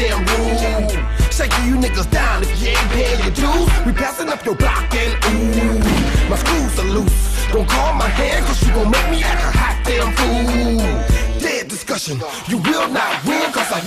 goddamn rule. Shaking you niggas down if you ain't paying your dues. We passing up your block and ooh, my screws are loose. Don't call my hand cause you gon' make me act a hot damn fool. Dead discussion, you will not win cause I